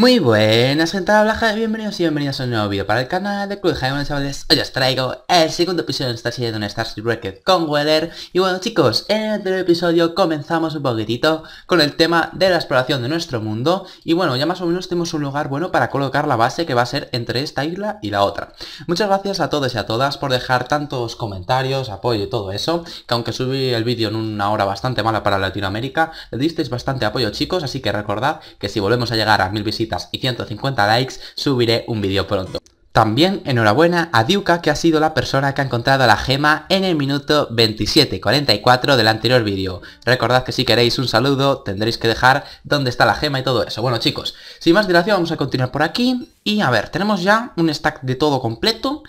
Muy buenas gente de bienvenidos y bienvenidos a un nuevo vídeo para el canal de Club Jaime chavales Hoy os traigo el segundo episodio de esta serie de un Starship Wrecked con Weather. Y bueno chicos, en el anterior episodio comenzamos un poquitito con el tema de la exploración de nuestro mundo. Y bueno, ya más o menos tenemos un lugar bueno para colocar la base que va a ser entre esta isla y la otra. Muchas gracias a todos y a todas por dejar tantos comentarios, apoyo y todo eso Que aunque subí el vídeo en una hora bastante mala para Latinoamérica Le disteis bastante apoyo chicos, así que recordad que si volvemos a llegar a mil visitas y 150 likes, subiré un vídeo pronto. También enhorabuena a Diuka que ha sido la persona que ha encontrado la gema en el minuto 27.44 del anterior vídeo. Recordad que si queréis un saludo tendréis que dejar dónde está la gema y todo eso. Bueno chicos, sin más dilación vamos a continuar por aquí y a ver, tenemos ya un stack de todo completo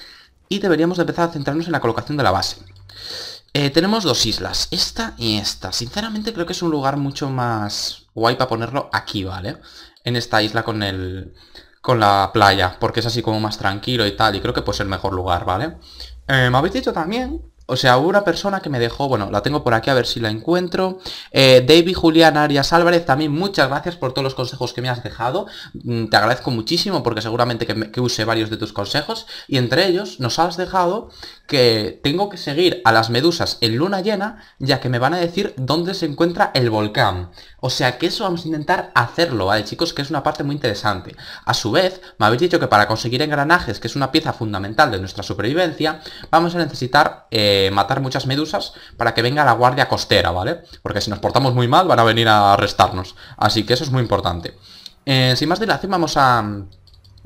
y deberíamos empezar a centrarnos en la colocación de la base. Eh, tenemos dos islas, esta y esta. Sinceramente creo que es un lugar mucho más guay para ponerlo aquí, ¿vale? En esta isla con el con la playa, porque es así como más tranquilo y tal, y creo que puede ser el mejor lugar, ¿vale? Eh, me habéis dicho también o sea, hubo una persona que me dejó, bueno, la tengo por aquí a ver si la encuentro. Eh, David Julián Arias Álvarez, también muchas gracias por todos los consejos que me has dejado. Mm, te agradezco muchísimo porque seguramente que, use varios de tus consejos. Y entre ellos nos has dejado que tengo que seguir a las medusas en luna llena, ya que me van a decir dónde se encuentra el volcán. O sea que eso vamos a intentar hacerlo, ¿vale, chicos? Que es una parte muy interesante. A su vez, me habéis dicho que para conseguir engranajes, que es una pieza fundamental de nuestra supervivencia, vamos a necesitar... Eh, matar muchas medusas para que venga la guardia costera, ¿vale? Porque si nos portamos muy mal van a venir a arrestarnos. Así que eso es muy importante. Eh, sin más dilación vamos a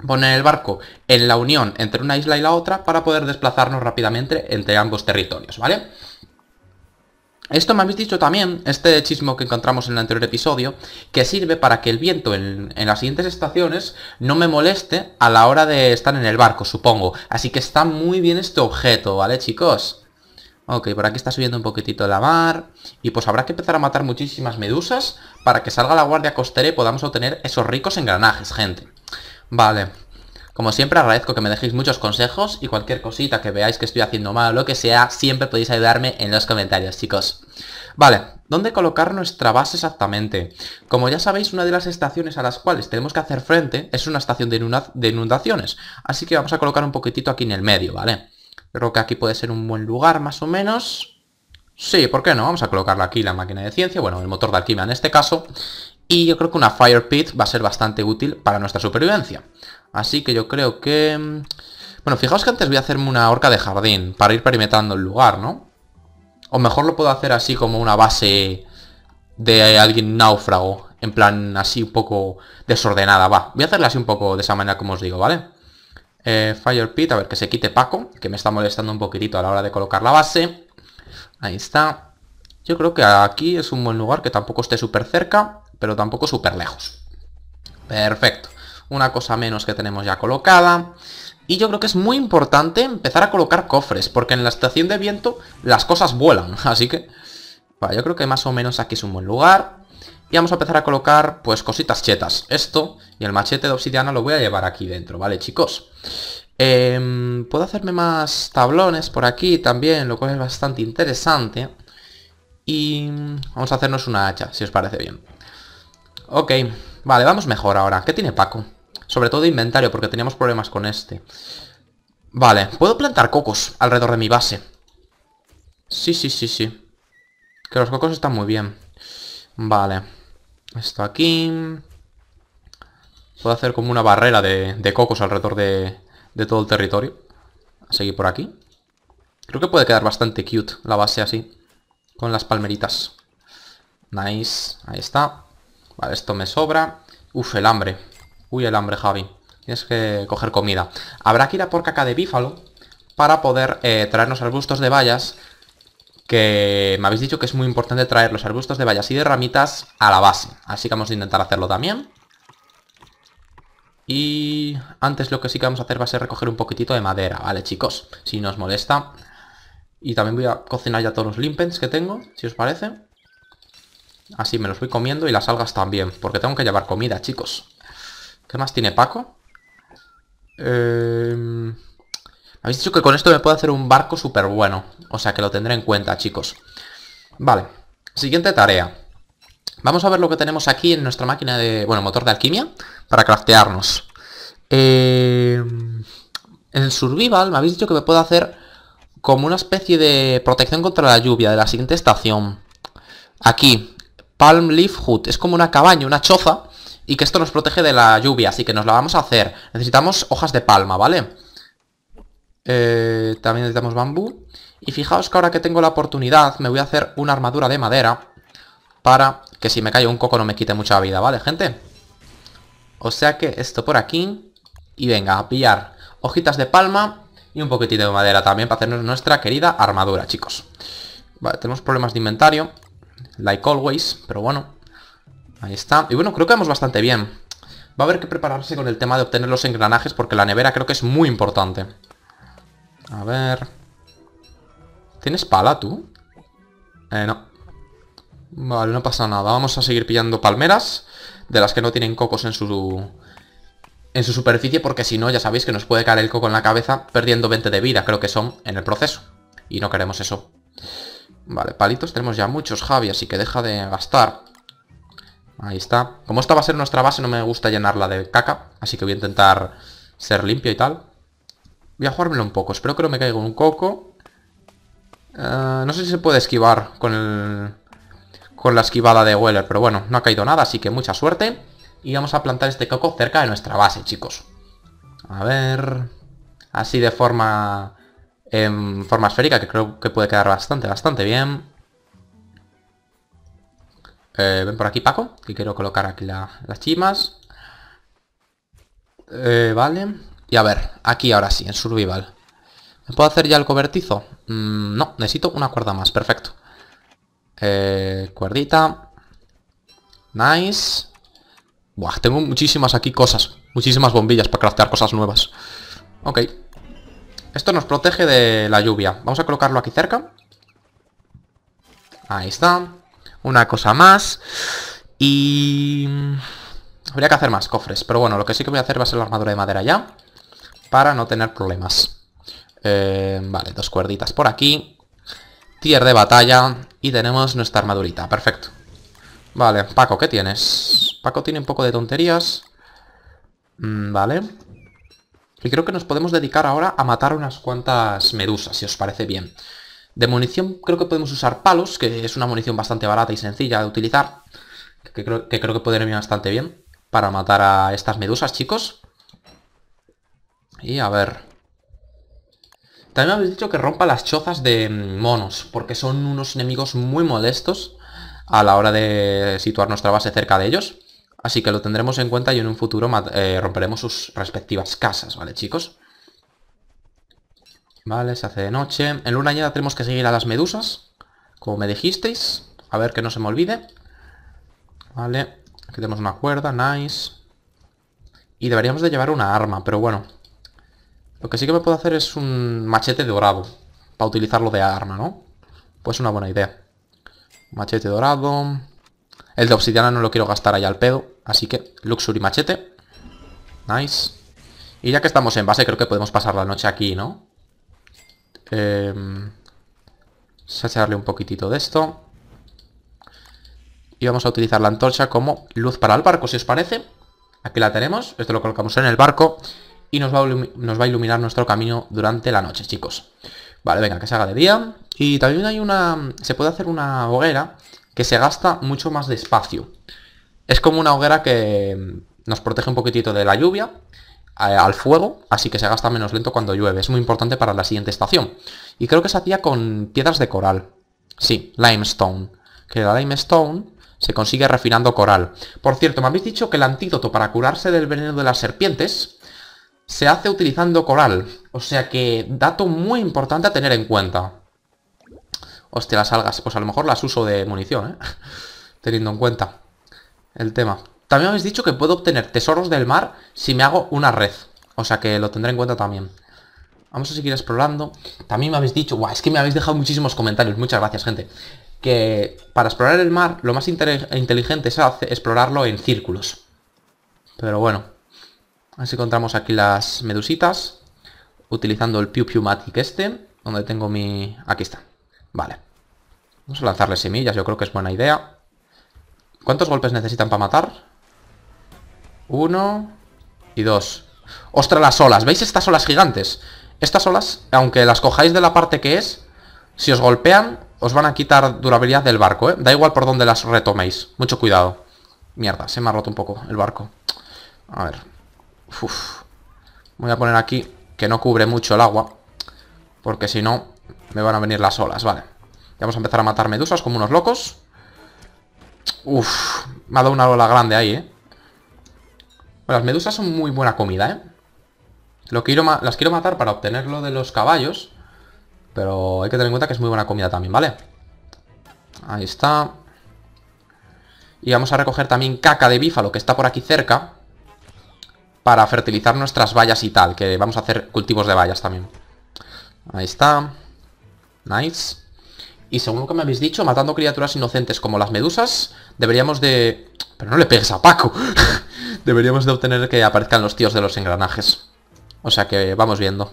poner el barco en la unión entre una isla y la otra para poder desplazarnos rápidamente entre ambos territorios, ¿vale? Esto me habéis dicho también, este chismo que encontramos en el anterior episodio, que sirve para que el viento en, las siguientes estaciones no me moleste a la hora de estar en el barco, supongo. Así que está muy bien este objeto, ¿vale, chicos? Ok, por aquí está subiendo un poquitito la mar. Y pues habrá que empezar a matar muchísimas medusas para que salga la guardia costera y podamos obtener esos ricos engranajes, gente. Vale. Como siempre agradezco que me dejéis muchos consejos y cualquier cosita que veáis que estoy haciendo mal o lo que sea, siempre podéis ayudarme en los comentarios, chicos. Vale, ¿dónde colocar nuestra base exactamente? Como ya sabéis, una de las estaciones a las cuales tenemos que hacer frente es una estación de, inundaciones. Así que vamos a colocar un poquitito aquí en el medio, ¿vale? Creo que aquí puede ser un buen lugar, más o menos. Sí, ¿por qué no? Vamos a colocarla aquí, la máquina de ciencia, bueno, el motor de alquimia en este caso. Y yo creo que una Fire Pit va a ser bastante útil para nuestra supervivencia. Así que yo creo que... Mm, bueno, fijaos que antes voy a hacerme una horca de jardín para ir perimetrando el lugar, ¿no? O mejor lo puedo hacer así como una base de alguien náufrago. En plan, así un poco desordenada, va. Voy a hacerla así un poco de esa manera como os digo, ¿vale? Eh, Fire Pit, a ver, que se quite Paco, que me está molestando un poquitito a la hora de colocar la base. Ahí está. Yo creo que aquí es un buen lugar, que tampoco esté súper cerca, pero tampoco súper lejos. Perfecto. Una cosa menos que tenemos ya colocada. Y yo creo que es muy importante empezar a colocar cofres, porque en la estación de viento las cosas vuelan. Así que, yo creo que más o menos aquí es un buen lugar. Y vamos a empezar a colocar, pues, cositas chetas. Esto y el machete de obsidiana lo voy a llevar aquí dentro, ¿vale, chicos? Em, puedo hacerme más tablones por aquí también, lo cual es bastante interesante. Y vamos a hacernos una hacha, si os parece bien. Ok, vale, vamos mejor ahora. ¿Qué tiene Paco? Sobre todo inventario, porque teníamos problemas con este. Vale, puedo plantar cocos alrededor de mi base. Sí, sí, sí, sí. Que los cocos están muy bien. Vale. Esto aquí. Puedo hacer como una barrera de, cocos alrededor de, de, todo el territorio. A seguir por aquí. Creo que puede quedar bastante cute la base así. Con las palmeritas. Nice. Ahí está. Vale, esto me sobra. Uf, el hambre. Uy, el hambre, Javi. Tienes que coger comida. Habrá que ir a por caca de bífalo para poder eh, traernos arbustos de vallas que me habéis dicho que es muy importante traer los arbustos de vallas y de ramitas a la base. Así que vamos a intentar hacerlo también. Y antes lo que sí que vamos a hacer va a ser recoger un poquitito de madera, ¿vale, chicos? Si no os molesta. Y también voy a cocinar ya todos los limpens que tengo, si os parece. Así me los voy comiendo y las algas también, porque tengo que llevar comida, chicos. ¿Qué más tiene Paco? Eh... Habéis dicho que con esto me puedo hacer un barco súper bueno. O sea que lo tendré en cuenta, chicos. Vale. Siguiente tarea. Vamos a ver lo que tenemos aquí en nuestra máquina de... Bueno, motor de alquimia. Para craftearnos. Eh, en el survival me habéis dicho que me puedo hacer como una especie de protección contra la lluvia de la siguiente estación. Aquí, Palm Leaf Hood. Es como una cabaña, una choza. Y que esto nos protege de la lluvia, así que nos la vamos a hacer. Necesitamos hojas de palma, ¿vale? Eh, también necesitamos bambú. Y fijaos que ahora que tengo la oportunidad, me voy a hacer una armadura de madera. Para que si me cae un coco no me quite mucha vida, ¿vale, gente? O sea que esto por aquí. Y venga, a pillar hojitas de palma y un poquitito de madera también para hacernos nuestra querida armadura, chicos. Vale, tenemos problemas de inventario. Like always, pero bueno. Ahí está. Y bueno, creo que vamos bastante bien. Va a haber que prepararse con el tema de obtener los engranajes porque la nevera creo que es muy importante. A ver... ¿Tienes pala tú? Eh, no. Vale, no pasa nada. Vamos a seguir pillando palmeras de las que no tienen cocos en su en su superficie porque si no ya sabéis que nos puede caer el coco en la cabeza perdiendo 20 de vida, creo que son en el proceso. Y no queremos eso. Vale, palitos tenemos ya muchos, Javi, así que deja de gastar. Ahí está. Como esta va a ser nuestra base, no me gusta llenarla de caca, así que voy a intentar ser limpio y tal. Voy a jugármelo un poco, espero que no me caiga un coco. Eh, no sé si se puede esquivar con el... Con la esquivada de Weller, pero bueno, no ha caído nada, así que mucha suerte. Y vamos a plantar este coco cerca de nuestra base, chicos. A ver... Así de forma... Forma esférica, que creo que puede quedar bastante, bastante bien. Eh, ven por aquí, Paco, que quiero colocar aquí las chimas. Eh, vale. Y a ver, aquí ahora sí, en survival. ¿Me puedo hacer ya el cobertizo? Mm, no, necesito una cuerda más, perfecto. Eh, cuerdita. Nice. Buah, tengo muchísimas aquí cosas. Muchísimas bombillas para craftear cosas nuevas. Ok. Esto nos protege de la lluvia. Vamos a colocarlo aquí cerca. Ahí está. Una cosa más. Y... Habría que hacer más cofres. Pero bueno, lo que sí que voy a hacer va a ser la armadura de madera ya. Para no tener problemas. Eh, vale, dos cuerditas por aquí. Tier de batalla. Y tenemos nuestra armadurita. Perfecto. Vale, Paco, ¿qué tienes? Paco tiene un poco de tonterías. Mm, vale. Y creo que nos podemos dedicar ahora a matar unas cuantas medusas, si os parece bien. De munición creo que podemos usar palos, que es una munición bastante barata y sencilla de utilizar. Que creo que, puede venir bastante bien para matar a estas medusas, chicos. Y a ver... También habéis dicho que rompa las chozas de monos, porque son unos enemigos muy molestos a la hora de situar nuestra base cerca de ellos. Así que lo tendremos en cuenta y en un futuro eh, romperemos sus respectivas casas, ¿vale, chicos? Vale, se hace de noche. En luna llena tenemos que seguir a las medusas, como me dijisteis. A ver que no se me olvide. Vale, aquí tenemos una cuerda, nice. Y deberíamos de llevar una arma, pero bueno. Lo que sí que me puedo hacer es un machete dorado, para utilizarlo de arma, ¿no? Pues una buena idea. Machete dorado. El de obsidiana no lo quiero gastar allá al pedo. Así que Luxury machete. Nice. Y ya que estamos en base, creo que podemos pasar la noche aquí, ¿no? Eh, vamos a echarle un poquitito de esto. Y vamos a utilizar la antorcha como luz para el barco, si os parece. Aquí la tenemos. Esto lo colocamos en el barco. Y nos va nos va a iluminar nuestro camino durante la noche, chicos. Vale, venga, que se haga de día. Y también hay una... Se puede hacer una hoguera que se gasta mucho más despacio. Es como una hoguera que nos protege un poquitito de la lluvia al fuego, así que se gasta menos lento cuando llueve. Es muy importante para la siguiente estación. Y creo que se hacía con piedras de coral. Sí, limestone. Que la limestone se consigue refinando coral. Por cierto, me habéis dicho que el antídoto para curarse del veneno de las serpientes se hace utilizando coral. O sea que, dato muy importante a tener en cuenta. Hostia, las algas. Pues a lo mejor las uso de munición, ¿eh? Teniendo en cuenta el tema. También habéis dicho que puedo obtener tesoros del mar si me hago una red. O sea que lo tendré en cuenta también. Vamos a seguir explorando. También me habéis dicho... Guau, es que me habéis dejado muchísimos comentarios. Muchas gracias, gente. Que para explorar el mar, lo más inteligente es explorarlo en círculos. Pero bueno. A ver si encontramos aquí las medusitas. Utilizando el Piu Piu Matic este. Donde tengo mi... Aquí está. Vale. Vamos a lanzarle semillas, yo creo que es buena idea. ¿Cuántos golpes necesitan para matar? Uno y dos. ¡Ostras, las olas! ¿Veis estas olas gigantes? Estas olas, aunque las cojáis de la parte que es, si os golpean, os van a quitar durabilidad del barco, ¿eh? Da igual por dónde las retoméis. Mucho cuidado. Mierda, se me ha roto un poco el barco. A ver. Uf. Voy a poner aquí que no cubre mucho el agua. Porque si no, me van a venir las olas, vale. Ya vamos a empezar a matar medusas como unos locos. Uf, me ha dado una ola grande ahí, ¿eh? Las medusas son muy buena comida, ¿eh? Lo quiero las quiero matar para obtener lo de los caballos. Pero hay que tener en cuenta que es muy buena comida también, ¿vale? Ahí está. Y vamos a recoger también caca de bífalo que está por aquí cerca. Para fertilizar nuestras vallas y tal. Que vamos a hacer cultivos de vallas también. Ahí está. Nice. Y según lo que me habéis dicho, matando criaturas inocentes como las medusas, deberíamos de... Pero no le pegues a Paco. deberíamos de obtener que aparezcan los tíos de los engranajes. O sea que vamos viendo.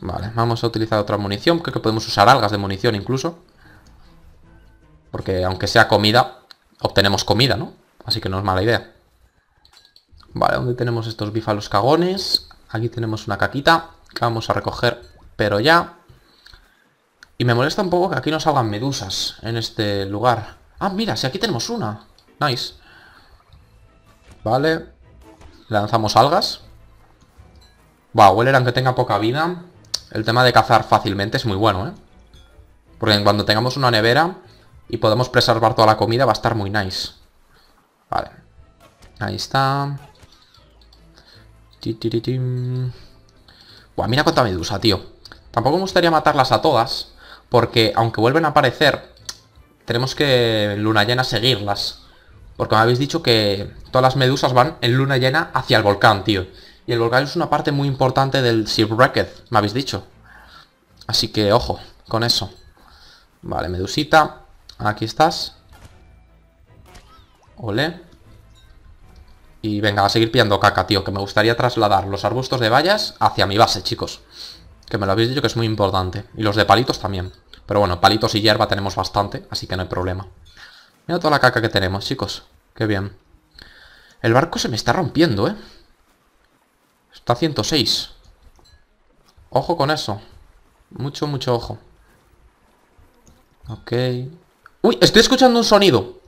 Vale, vamos a utilizar otra munición. Creo que podemos usar algas de munición incluso. Porque aunque sea comida, obtenemos comida, ¿no? Así que no es mala idea. Vale, ¿dónde tenemos estos bífalos cagones? Aquí tenemos una caquita que vamos a recoger, pero ya. Y me molesta un poco que aquí no salgan medusas en este lugar. Ah, mira, si aquí tenemos una. Nice. Vale. Lanzamos algas. Va, huele aunque tenga poca vida, el tema de cazar fácilmente es muy bueno, ¿eh? Porque cuando tengamos una nevera y podemos preservar toda la comida va a estar muy nice. Vale. Ahí está. Buah, mira cuánta medusa, tío. Tampoco me gustaría matarlas a todas. Porque aunque vuelven a aparecer, tenemos que en luna llena seguirlas. Porque me habéis dicho que todas las medusas van en luna llena hacia el volcán, tío. Y el volcán es una parte muy importante del Shipwrecked, me habéis dicho. Así que, ojo, con eso. Vale, medusita. Aquí estás. Ole. Y venga, a seguir pillando caca, tío. Que me gustaría trasladar los arbustos de vallas hacia mi base, chicos. Que me lo habéis dicho que es muy importante. Y los de palitos también. Pero bueno, palitos y hierba tenemos bastante, así que no hay problema. Mira toda la caca que tenemos, chicos. Qué bien. El barco se me está rompiendo, ¿eh? Está a 106. Ojo con eso. Mucho, mucho ojo. Ok. Uy, estoy escuchando un sonido.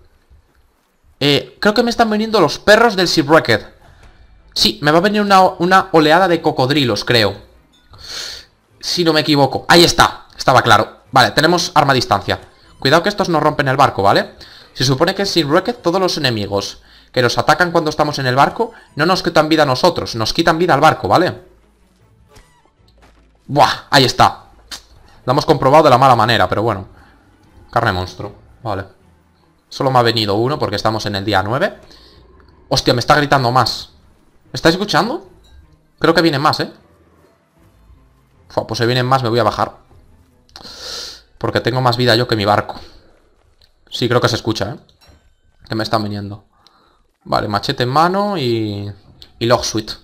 Eh, creo que me están viniendo los perros del Shipwrecked. Sí, me va a venir una, una oleada de cocodrilos, creo. Si no me equivoco. Ahí está. Estaba claro. Vale, tenemos arma a distancia. Cuidado que estos no rompen el barco, ¿vale? Se supone que en Shipwrecked todos los enemigos que nos atacan cuando estamos en el barco, no nos quitan vida a nosotros, nos quitan vida al barco, ¿vale? Buah, ahí está. Lo hemos comprobado de la mala manera, pero bueno. Carne monstruo, vale. Solo me ha venido uno porque estamos en el día 9. Hostia, me está gritando más. ¿Me estáis escuchando? Creo que vienen más, ¿eh? pues si vienen más me voy a bajar. Porque tengo más vida yo que mi barco. Sí, creo que se escucha, ¿eh? Que me están viniendo. Vale, machete en mano y... Y log suite.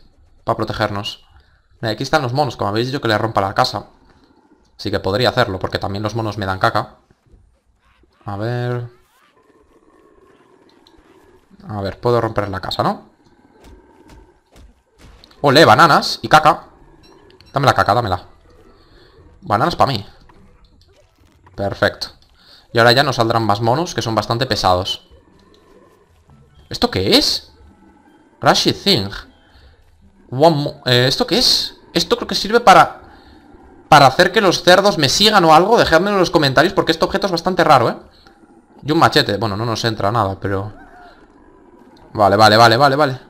Para protegernos. aquí están los monos, como habéis dicho que le rompa la casa. Así que podría hacerlo, porque también los monos me dan caca. A ver... A ver, puedo romper la casa, ¿no? Ole, bananas y caca. Dame la caca, dámela. Bananas para mí. Perfecto. Y ahora ya nos saldrán más monos, que son bastante pesados. ¿Esto qué es? Rashy Thing. Eh, ¿Esto qué es? Esto creo que sirve para... Para hacer que los cerdos me sigan o algo. Dejadmelo en los comentarios porque este objeto es bastante raro, ¿eh? Y un machete. Bueno, no nos entra nada, pero... Vale, vale, vale, vale, vale.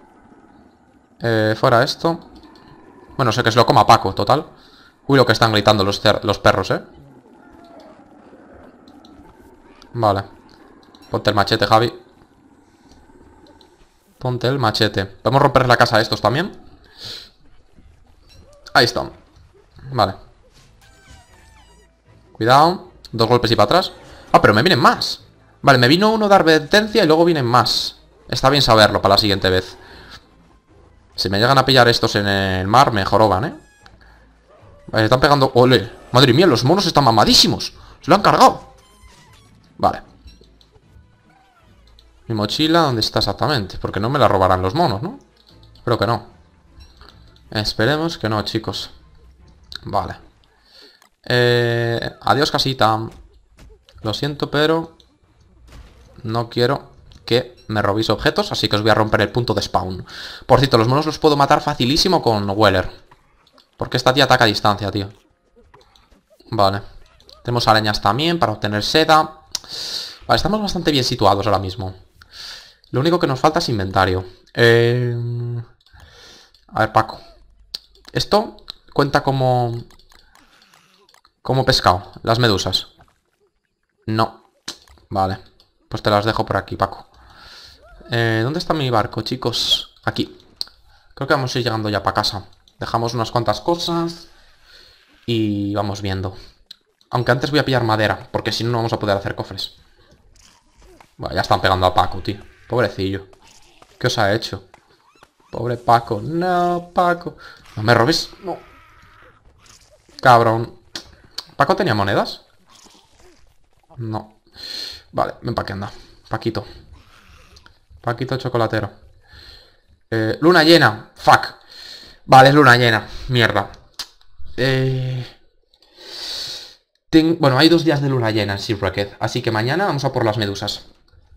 Eh, fuera esto. Bueno, sé que se lo coma Paco, total. Uy, lo que están gritando los, los perros, ¿eh? Vale. Ponte el machete, Javi. Ponte el machete. ¿Podemos romper la casa a estos también? Ahí están. Vale. Cuidado. Dos golpes y para atrás. Ah, pero me vienen más. Vale, me vino uno de advertencia y luego vienen más. Está bien saberlo para la siguiente vez. Si me llegan a pillar estos en el mar, me joroban, ¿eh? Vale, están pegando... ¡Ole! Madre mía, los monos están mamadísimos. Se lo han cargado. Vale. Mi mochila, ¿dónde está exactamente? Porque no me la robarán los monos, ¿no? Creo que no. Esperemos que no, chicos. Vale. Eh, adiós, casita. Lo siento, pero... No quiero que me robéis objetos, así que os voy a romper el punto de spawn. Por cierto, los monos los puedo matar facilísimo con Weller. Porque esta tía ataca a distancia, tío. Vale. Tenemos arañas también para obtener seda. Vale, estamos bastante bien situados ahora mismo. Lo único que nos falta es inventario. Eh... A ver, Paco. Esto cuenta como... Como pescado, las medusas. No. Vale. Pues te las dejo por aquí, Paco. Eh, ¿Dónde está mi barco, chicos? Aquí. Creo que vamos a ir llegando ya para casa. Dejamos unas cuantas cosas. Y vamos viendo. Aunque antes voy a pillar madera, porque si no, no vamos a poder hacer cofres. Bueno, ya están pegando a Paco, tío. Pobrecillo. ¿Qué os ha hecho? Pobre Paco. No, Paco. No me robes. No. Cabrón. ¿Paco tenía monedas? No. Vale, ven pa' que anda. Paquito. Paquito chocolatero. Eh, luna llena. Fuck. Vale, es luna llena. Mierda. Eh... Bueno, hay dos días de luna llena en Shipwrecked. Así que mañana vamos a por las medusas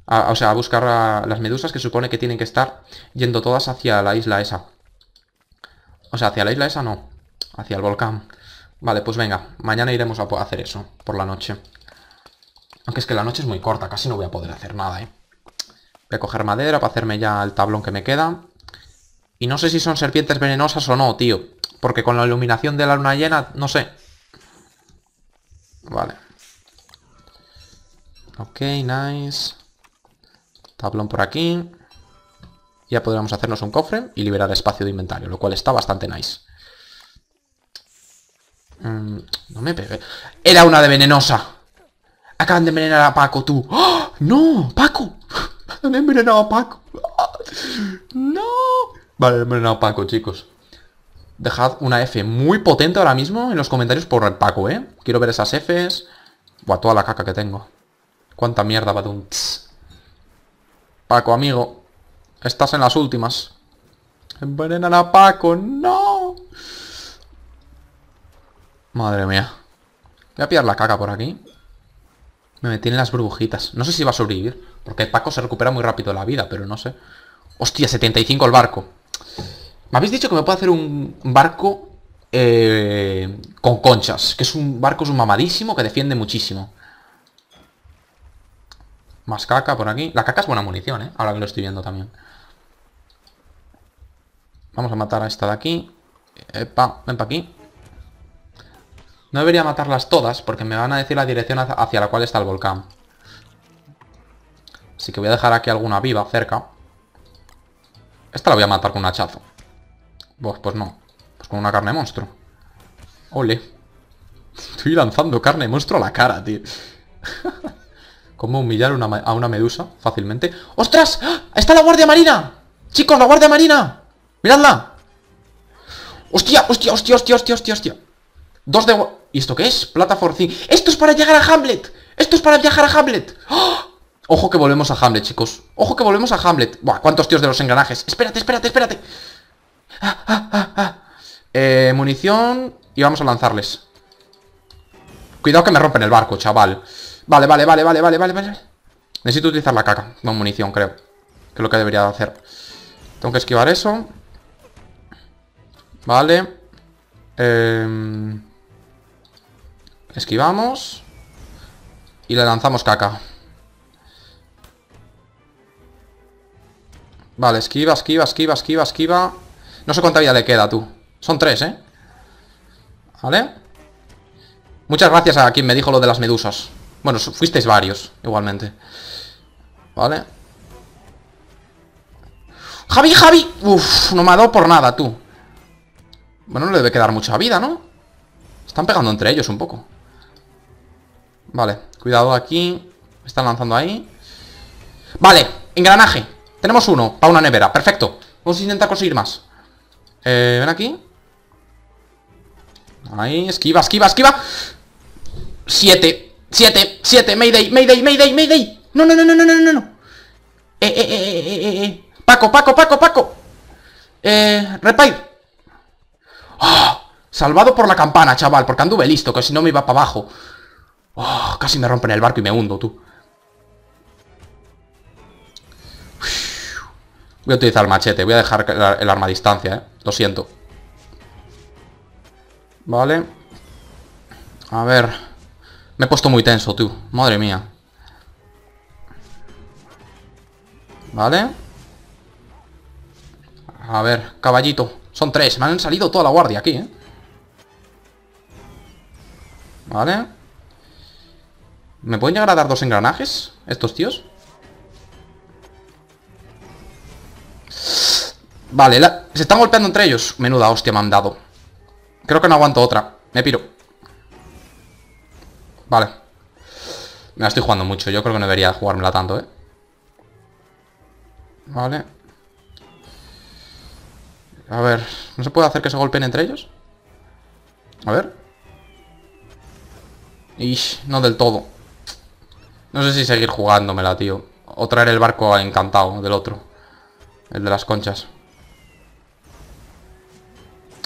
o sea, a buscar a las medusas que supone que tienen que estar yendo todas hacia la isla esa. O sea, hacia la isla esa no, hacia el volcán. Vale, pues venga, mañana iremos a hacer eso, por la noche. Aunque es que la noche es muy corta, casi no voy a poder hacer nada, ¿eh? Voy a coger madera para hacerme ya el tablón que me queda. Y no sé si son serpientes venenosas o no, tío. Porque con la iluminación de la luna llena, no sé. Vale. Ok, nice. Tablón por aquí. Ya podríamos hacernos un cofre y liberar espacio de inventario, lo cual está bastante nice. Mm, no me pegué. Era una de venenosa. Acaban de envenenar a Paco, tú. ¡Oh! ¡No! ¡Paco! Han envenenado a Paco. ¡No! Vale, he envenenado a Paco, chicos. Dejad una F muy potente ahora mismo en los comentarios por Paco, ¿eh? Quiero ver esas Fs. Buah, toda la caca que tengo. Cuánta mierda, Badum. Paco, amigo. Estás en las últimas. Envenenan a Paco. ¡No! Madre mía. Voy a pillar la caca por aquí. Me metí en las burbujitas. No sé si va a sobrevivir. Porque Paco se recupera muy rápido la vida, pero no sé. Hostia, 75 el barco. Me habéis dicho que me puedo hacer un barco eh, con conchas. Que es un barco es un mamadísimo que defiende muchísimo. Más caca por aquí. La caca es buena munición, ¿eh? Ahora que lo estoy viendo también. Vamos a matar a esta de aquí. Epa, ven para aquí. No debería matarlas todas porque me van a decir la dirección hacia la cual está el volcán. Así que voy a dejar aquí alguna viva cerca. Esta la voy a matar con un hachazo. Pues, pues no. Pues con una carne monstruo. Ole. Estoy lanzando carne monstruo a la cara, tío. ¿Cómo humillar a una medusa fácilmente? ¡Ostras! ¡Ah! ¡Está la Guardia Marina! ¡Chicos, la Guardia Marina! ¡Miradla! ¡Hostia, hostia, hostia, hostia, hostia, hostia, hostia! Dos de... ¿Y esto qué es? Plata forci. ¡Esto es para llegar a Hamlet! ¡Esto es para viajar a Hamlet! ¡Ah! Ojo que volvemos a Hamlet, chicos. Ojo que volvemos a Hamlet. Buah, cuántos tíos de los engranajes. Espérate, espérate, espérate. Eh, munición. Y vamos a lanzarles. Cuidado que me rompen el barco, chaval. Vale, vale, vale, vale, vale, vale, vale. Necesito utilizar la caca con munición, creo. Que es lo que debería hacer. Tengo que esquivar eso. Vale. Em, esquivamos. Y le lanzamos caca. Vale, esquiva, esquiva, esquiva, esquiva, esquiva. No sé cuánta vida le queda, tú. Son tres, ¿eh? Vale. Muchas gracias a quien me dijo lo de las medusas. Bueno, fuisteis varios, igualmente. Vale. ¡Javi, Javi! Uf, no me ha dado por nada, tú. Bueno, no le debe quedar mucha vida, ¿no? Están pegando entre ellos un poco. Vale, cuidado aquí. están lanzando ahí. Vale, engranaje. Tenemos uno para una nevera. Perfecto. Vamos a intentar conseguir más. Eh, ven aquí. Ahí, esquiva, esquiva, esquiva. Siete. Siete, siete, Mayday, Mayday, Mayday, Mayday. No, no, no, no, no, no, no. Eh, eh, eh, eh, eh, eh. Paco, Paco, Paco, Paco. Eh, Repair. ¡Ah! Salvado por la campana, chaval, porque anduve listo, que si no me iba para abajo. ¡Ah! casi me rompen el barco y me hundo, tú. Voy a utilizar el machete, voy a dejar el arma a distancia, eh. Lo siento. Vale. A ver. Me he puesto muy tenso, tú. Madre mía. Vale. A ver, caballito. Son tres. Me han salido toda la guardia aquí, ¿eh? Vale. ¿Me pueden llegar a dar dos engranajes? ¿Estos tíos? Vale, se están golpeando entre ellos. Menuda hostia me han dado. Creo que no aguanto otra. Me piro. Vale. Me la estoy jugando mucho. Yo creo que no debería jugármela tanto, ¿eh? Vale. A ver. ¿No se puede hacer que se golpeen entre ellos? A ver. Ish, no del todo. No sé si seguir jugándomela, tío. O traer el barco encantado del otro. El de las conchas.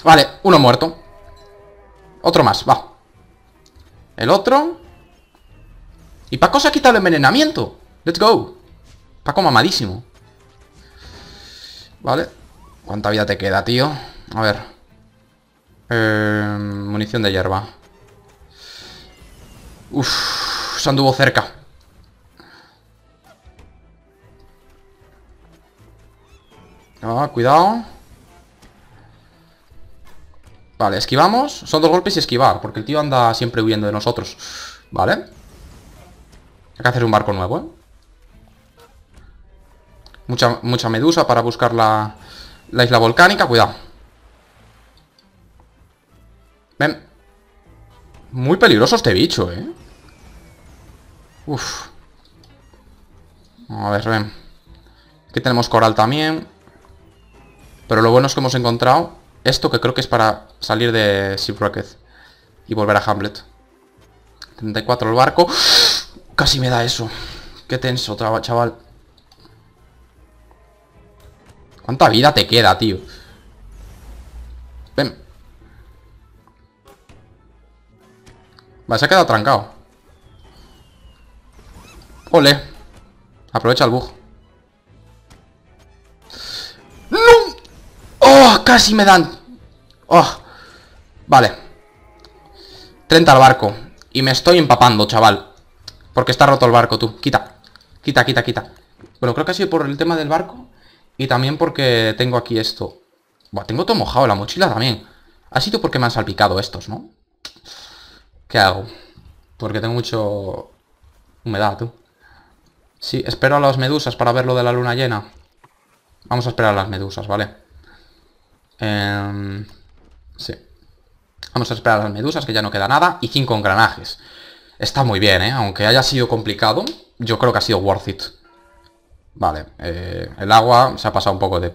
Vale, uno muerto. Otro más, va. El otro. Y Paco se ha quitado el envenenamiento. Let's go. Paco mamadísimo. Vale. ¿Cuánta vida te queda, tío? A ver. Eh, munición de hierba. Uf, se anduvo cerca. Ah, cuidado. Vale, esquivamos. Son dos golpes y esquivar, porque el tío anda siempre huyendo de nosotros. Vale. Hay que hacer un barco nuevo, ¿eh? Mucha, mucha medusa para buscar la, la isla volcánica. Cuidado. Ven. Muy peligroso este bicho, ¿eh? Uf. A ver, ven. Aquí tenemos coral también. Pero lo bueno es que hemos encontrado esto que creo que es para salir de Shipwrecked y volver a Hamlet. 34 el barco. Casi me da eso. Qué tenso, chaval. ¿Cuánta vida te queda, tío? Ven. Vale, se ha quedado trancado. Ole. Aprovecha el bug. Casi me dan. Oh. Vale. 30 al barco. Y me estoy empapando, chaval. Porque está roto el barco, tú. Quita. Quita, quita, quita. Bueno, creo que ha sido por el tema del barco. Y también porque tengo aquí esto. Buah, tengo todo mojado, la mochila también. Ha sido porque me han salpicado estos, ¿no? ¿Qué hago? Porque tengo mucho... Humedad, tú. Sí, espero a las medusas para ver lo de la luna llena. Vamos a esperar a las medusas, ¿vale? Em, sí. Vamos a esperar a las medusas, que ya no queda nada. Y cinco engranajes. Está muy bien, ¿eh? Aunque haya sido complicado, yo creo que ha sido worth it. Vale, eh, el agua se ha pasado un poco de,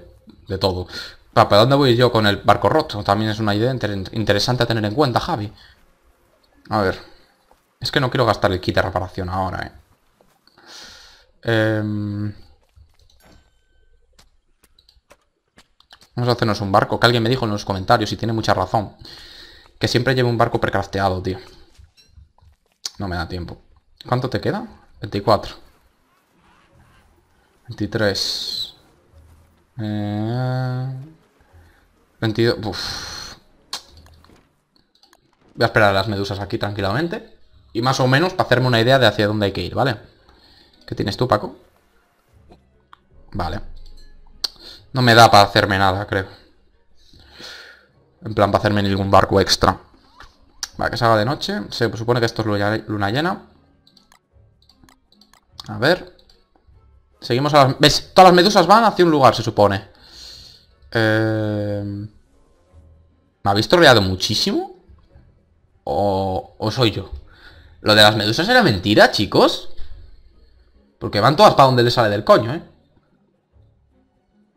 todo. ¿Para dónde voy yo con el barco roto? También es una idea interesante a tener en cuenta, Javi. A ver. Es que no quiero gastar el kit de reparación ahora, ¿eh? eh Vamos a hacernos un barco, que alguien me dijo en los comentarios y tiene mucha razón. Que siempre lleve un barco precrafteado, tío. No me da tiempo. ¿Cuánto te queda? 24. 23. 22. Uf. Voy a esperar a las medusas aquí tranquilamente. Y más o menos para hacerme una idea de hacia dónde hay que ir, ¿vale? ¿Qué tienes tú, Paco? Vale. No me da para hacerme nada, creo. En plan, para hacerme ningún barco extra. Vale, que se haga de noche. Se supone que esto es luna llena. A ver. Seguimos a las... ¿Ves? Todas las medusas van hacia un lugar, se supone. Eh... ¿Me habéis troleado muchísimo? ¿O... ¿O soy yo? ¿Lo de las medusas era mentira, chicos? Porque van todas para donde le sale del coño, ¿eh?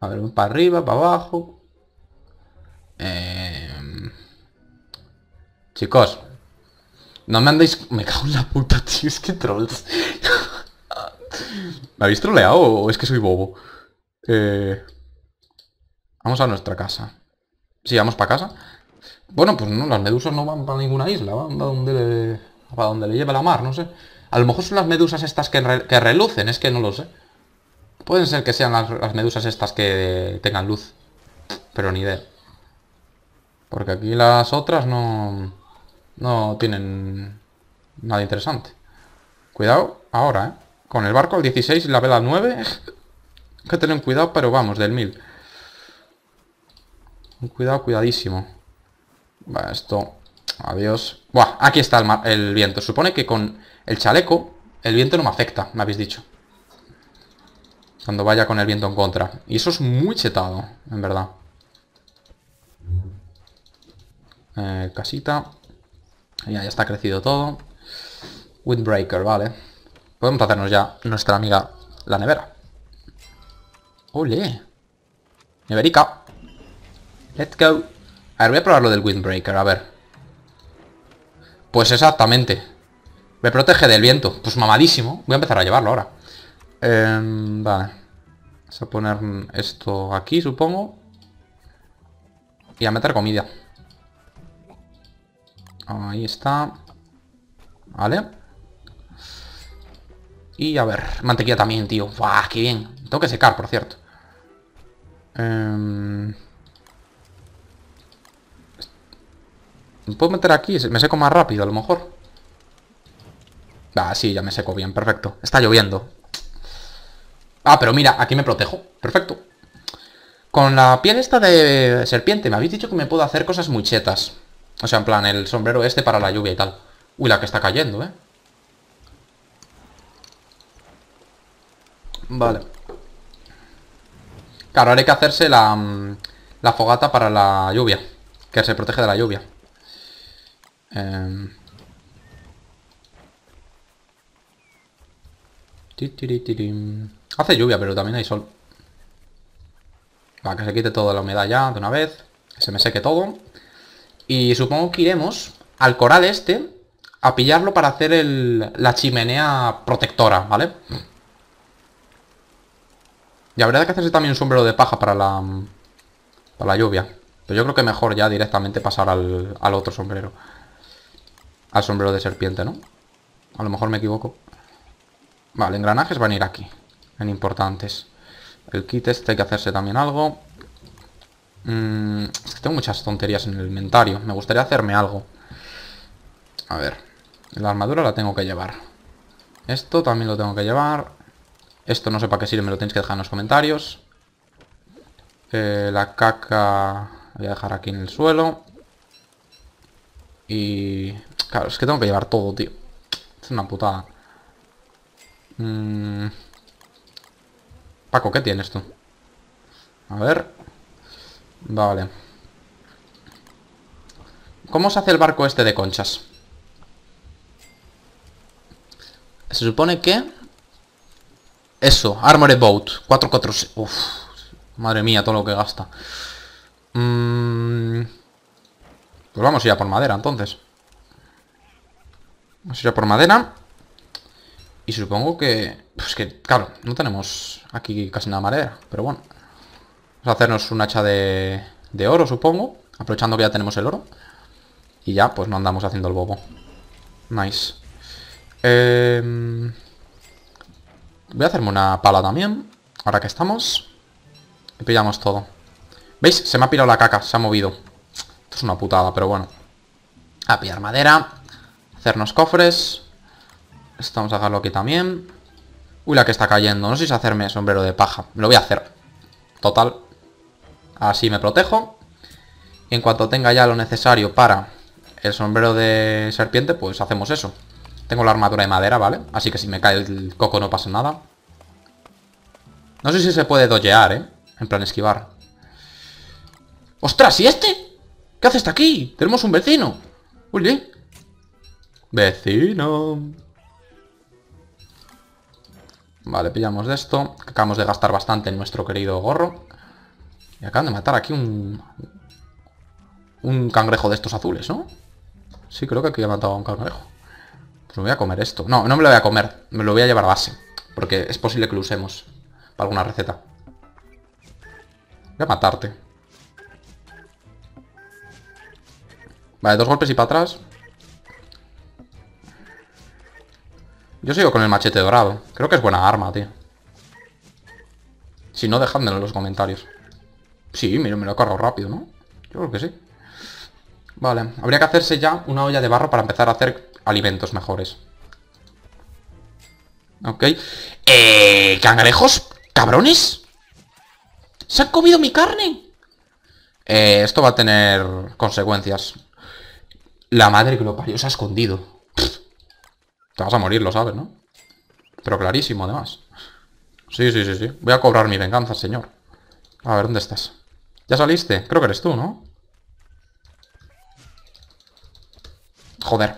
A ver, para arriba, para abajo. Em, chicos. No me andéis... Me cago en la puta, tío. Es que trolls. ¿Me habéis troleado o es que soy bobo? Eh, vamos a nuestra casa. Sí, vamos para casa. Bueno, pues no, las medusas no van para ninguna isla, van para donde le, para donde le lleve la mar, no sé. A lo mejor son las medusas estas que, que relucen, es que no lo sé. Pueden ser que sean las, medusas estas que tengan luz. Pero ni idea. Porque aquí las otras no... No tienen nada interesante. Cuidado ahora, ¿eh? Con el barco al 16 y la vela 9. Hay que tener cuidado, pero vamos, del 1000. Un cuidado, cuidadísimo. Va, esto... Adiós. Buah, aquí está el, el viento. Supone que con el chaleco el viento no me afecta, me habéis dicho. Cuando vaya con el viento en contra. Y eso es muy chetado, en verdad. Eh, casita. Ya, ya está crecido todo. Windbreaker, vale. Podemos hacernos ya nuestra amiga la nevera. ¡Ole! Neverica. Let's go. A ver, voy a probar lo del Windbreaker, a ver. Pues exactamente. Me protege del viento. Pues mamadísimo. Voy a empezar a llevarlo ahora. Em, vale. Vamos a poner esto aquí, supongo. Y a meter comida. Ahí está. Vale. Y a ver, mantequilla también, tío. ¡Buah, qué bien! Tengo que secar, por cierto. ¿Me puedo meter aquí? Me seco más rápido, a lo mejor. Ah, sí, ya me seco bien, perfecto. Está lloviendo. Ah, pero mira, aquí me protejo. Perfecto. Con la piel esta de serpiente, me habéis dicho que me puedo hacer cosas muy chetas. O sea, en plan, el sombrero este para la lluvia y tal. Uy, la que está cayendo, ¿eh? Vale. Claro, ahora hay que hacerse la, mm, la fogata para la lluvia. Que se protege de la lluvia. Eh... Hace lluvia, pero también hay sol. Para que se quite toda la humedad ya de una vez. Que se me seque todo. Y supongo que iremos al coral este a pillarlo para hacer la chimenea protectora, ¿vale? Y habría que hacerse también un sombrero de paja para la, para la lluvia. Pero yo creo que mejor ya directamente pasar al, al otro sombrero. Al sombrero de serpiente, ¿no? A lo mejor me equivoco. Vale, engranajes van a ir aquí. En importantes. El kit este hay que hacerse también algo. Mm, es que tengo muchas tonterías en el inventario. Me gustaría hacerme algo. A ver. La armadura la tengo que llevar. Esto también lo tengo que llevar. Esto no sé para qué sirve, me lo tenéis que dejar en los comentarios. Eh, la caca... Voy a dejar aquí en el suelo. Y... Claro, es que tengo que llevar todo, tío. Es una putada. Mm. Paco, ¿qué tienes tú? A ver. Vale. ¿Cómo se hace el barco este de conchas? Se supone que... Eso, Armored Boat. 446. Uf, madre mía, todo lo que gasta. Mm. Pues vamos a ir a por madera, entonces. Vamos a ir a por madera. Y supongo que... Pues que, claro, no tenemos aquí casi nada madera, pero bueno. Vamos a hacernos un hacha de, de oro, supongo. Aprovechando que ya tenemos el oro. Y ya, pues no andamos haciendo el bobo. Nice. Em, voy a hacerme una pala también. Ahora que estamos. Y pillamos todo. ¿Veis? Se me ha pirado la caca, se ha movido. Esto es una putada, pero bueno. A pillar madera. Hacernos cofres. Estamos a dejarlo aquí también. Uy, la que está cayendo. No sé si hacerme sombrero de paja. Lo voy a hacer. Total. Así me protejo. Y en cuanto tenga ya lo necesario para el sombrero de serpiente, pues hacemos eso. Tengo la armadura de madera, ¿vale? Así que si me cae el coco no pasa nada. No sé si se puede dojear, ¿eh? En plan esquivar. ¡Ostras! ¿Y este? ¿Qué hace hasta aquí? Tenemos un vecino. Uy, Vecino. Vale, pillamos de esto. Acabamos de gastar bastante en nuestro querido gorro. Y acaban de matar aquí un... Un cangrejo de estos azules, ¿no? Sí, creo que aquí he matado a un cangrejo. Pues me voy a comer esto. No, no me lo voy a comer. Me lo voy a llevar a base. Porque es posible que lo usemos para alguna receta. Voy a matarte. Vale, dos golpes y para atrás. Yo sigo con el machete dorado. Creo que es buena arma, tío. Si no, dejádmelo en los comentarios. Sí, mira, me lo he cargado rápido, ¿no? Yo creo que sí. Vale, habría que hacerse ya una olla de barro para empezar a hacer alimentos mejores. Ok. Eh, ¿Cangrejos? ¿Cabrones? ¿Se han comido mi carne? Eh, esto va a tener consecuencias. La madre que lo parió se ha escondido. Te vas a morir, lo sabes, ¿no? Pero clarísimo, además. Sí, sí, sí, sí. Voy a cobrar mi venganza, señor. A ver, ¿dónde estás? ¿Ya saliste? Creo que eres tú, ¿no? Joder.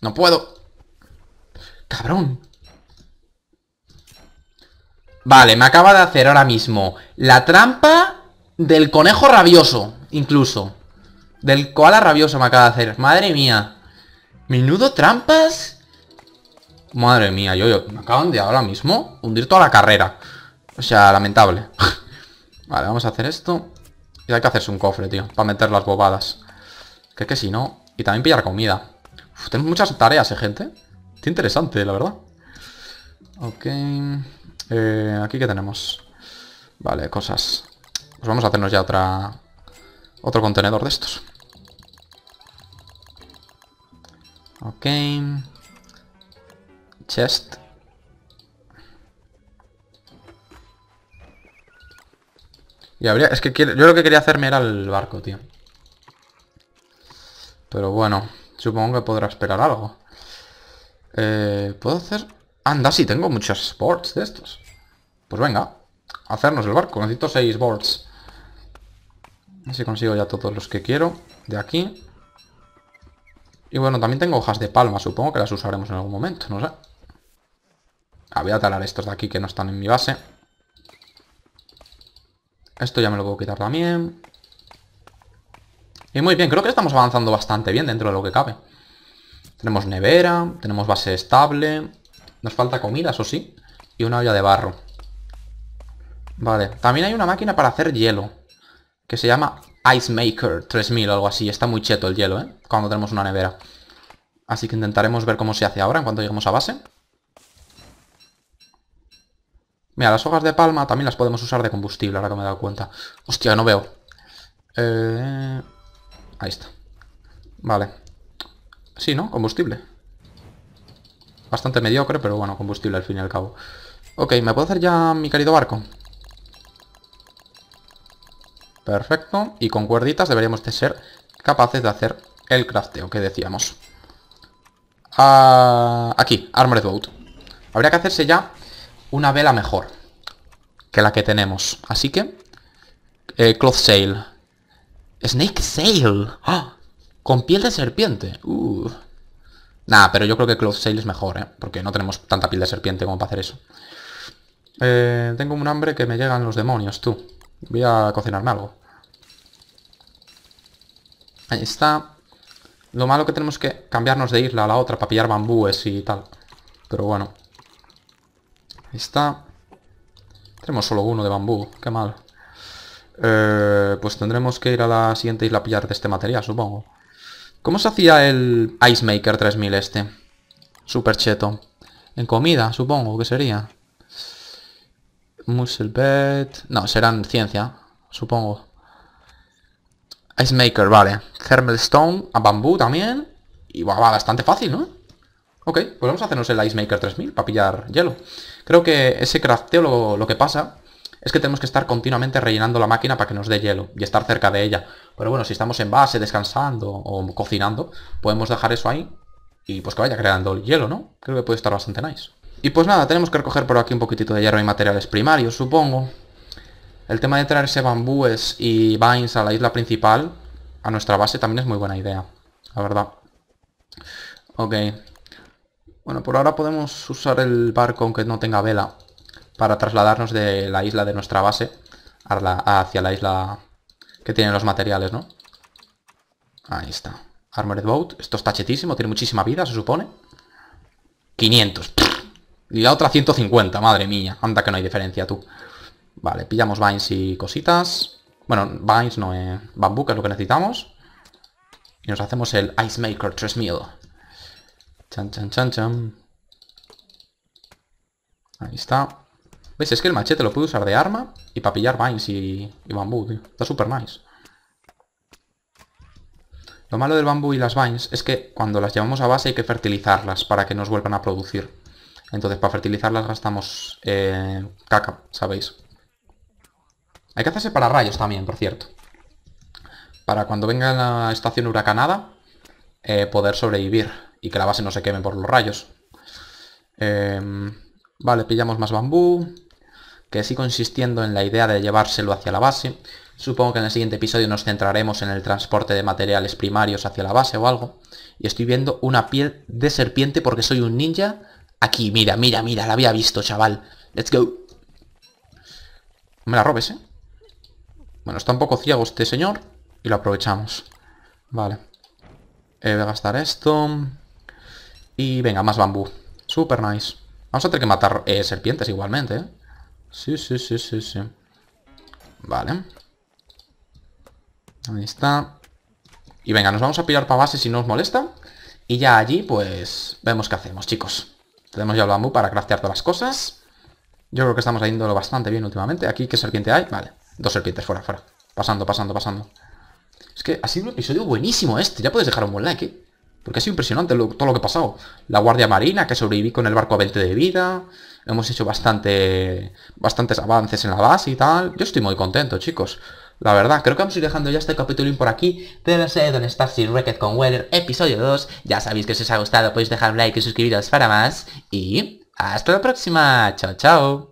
No puedo. Cabrón. Vale, me acaba de hacer ahora mismo la trampa del conejo rabioso, incluso. Del koala rabioso me acaba de hacer. Madre mía. Menudo trampas. Madre mía, yo, yo. Me acaban de ahora mismo hundir toda la carrera. O sea, lamentable. vale, vamos a hacer esto. Y hay que hacerse un cofre, tío. Para meter las bobadas. Que que si no... Y también pillar comida. tenemos muchas tareas, ¿eh, gente? Qué interesante, la verdad. Ok. Eh, aquí que tenemos. Vale, cosas. Pues vamos a hacernos ya otra... Otro contenedor de estos. Ok. Chest. Y habría... Es que yo lo que quería hacerme era el barco, tío. Pero bueno, supongo que podrá esperar algo. Eh, ¿Puedo hacer...? Anda, sí, tengo muchos boards de estos. Pues venga, hacernos el barco. Necesito seis boards. A ver si consigo ya todos los que quiero. De aquí. Y bueno, también tengo hojas de palma. Supongo que las usaremos en algún momento, no sé. Ah, voy a talar estos de aquí que no están en mi base. Esto ya me lo puedo quitar también. Y muy bien, creo que estamos avanzando bastante bien dentro de lo que cabe. Tenemos nevera, tenemos base estable. Nos falta comida, eso sí. Y una olla de barro. Vale, también hay una máquina para hacer hielo. Que se llama Ice Maker 3000 o algo así. Está muy cheto el hielo, ¿eh? Cuando tenemos una nevera. Así que intentaremos ver cómo se hace ahora en cuanto lleguemos a base. Mira, las hojas de palma también las podemos usar de combustible, ahora que me he dado cuenta. Hostia, no veo. Eh... Ahí está. Vale. Sí, ¿no? Combustible. Bastante mediocre, pero bueno, combustible al fin y al cabo. Ok, ¿me puedo hacer ya mi querido barco? Perfecto. Y con cuerditas deberíamos de ser capaces de hacer el crafteo que decíamos. Ah, aquí, Armored Boat. Habría que hacerse ya una vela mejor que la que tenemos. Así que... Eh, cloth Sail. Snake Sail. ¡Ah! Con piel de serpiente. Uh. Nah, pero yo creo que Cloth Sail es mejor, ¿eh? Porque no tenemos tanta piel de serpiente como para hacer eso. Eh, tengo un hambre que me llegan los demonios, tú. Voy a cocinarme algo. Ahí está. Lo malo que tenemos que cambiarnos de isla a la otra para pillar bambúes y tal. Pero bueno. Ahí está. Tenemos solo uno de bambú. Qué mal. Eh, pues tendremos que ir a la siguiente isla a pillar de este material, supongo. ¿Cómo se hacía el Ice Maker 3000 este? Super cheto. En comida, supongo que sería. Muscle. No, será en ciencia, supongo. Ice Maker, vale. Thermal Stone, a bambú también. Y va, bastante fácil, ¿no? Ok, pues vamos a hacernos el Ice Maker 3000 para pillar hielo. Creo que ese crafteo lo que pasa es que tenemos que estar continuamente rellenando la máquina para que nos dé hielo y estar cerca de ella. Pero bueno, si estamos en base, descansando o cocinando, podemos dejar eso ahí y pues que vaya creando el hielo, ¿no? Creo que puede estar bastante nice. Y pues nada, tenemos que recoger por aquí un poquitito de hierro y materiales primarios, supongo. El tema de traerse bambúes y vines a la isla principal, a nuestra base, también es muy buena idea, la verdad. Ok. Bueno, por ahora podemos usar el barco aunque no tenga vela para trasladarnos de la isla de nuestra base hacia la isla que tiene los materiales, ¿no? Ahí está. Armored Boat. Esto está chetísimo, tiene muchísima vida, se supone. 500. Y la otra 150, madre mía. Anda que no hay diferencia, tú. Vale, pillamos vines y cositas. Bueno, vines no, eh, bambú, que es lo que necesitamos. Y nos hacemos el Ice Maker 3000. Chan, chan, chan, chan. Ahí está. ¿Ves? Es que el machete lo puedo usar de arma y para pillar vines y, bambú, tío. Está súper nice. Lo malo del bambú y las vines es que cuando las llevamos a base hay que fertilizarlas para que nos vuelvan a producir. Entonces para fertilizarlas gastamos eh, caca, ¿sabéis? Hay que hacerse para rayos también, por cierto. Para cuando venga la estación huracanada, eh, poder sobrevivir y que la base no se queme por los rayos. Em, vale, pillamos más bambú, que sigo insistiendo en la idea de llevárselo hacia la base. Supongo que en el siguiente episodio nos centraremos en el transporte de materiales primarios hacia la base o algo. Y estoy viendo una piel de serpiente porque soy un ninja Aquí, mira, mira, mira, la había visto, chaval. Let's go. me la robes, ¿eh? Bueno, está un poco ciego este señor. Y lo aprovechamos. Vale. Eh, voy a gastar esto. Y venga, más bambú. Super nice. Vamos a tener que matar eh, serpientes igualmente, ¿eh? Sí, sí, sí, sí, sí. Vale. Ahí está. Y venga, nos vamos a pillar para base si no os molesta. Y ya allí, pues, vemos qué hacemos, chicos. Tenemos ya el bambú para craftear todas las cosas. Yo creo que estamos haciéndolo bastante bien últimamente. Aquí, ¿qué serpiente hay? Vale, dos serpientes, fuera, fuera. Pasando, pasando, pasando. Es que ha sido un episodio buenísimo este. Ya puedes dejar un buen like, ¿eh? Porque ha sido impresionante todo lo que ha pasado. La Guardia Marina, que sobreviví con el barco a 20 de vida. Hemos hecho bastante, bastantes avances en la base y tal. Yo estoy muy contento, chicos. La verdad, creo que vamos a ir dejando ya este capítulo por aquí de la serie Don Starship Wrecked con Weather, episodio 2. Ya sabéis que si os ha gustado podéis dejar un like y suscribiros para más. Y hasta la próxima. Chao, chao.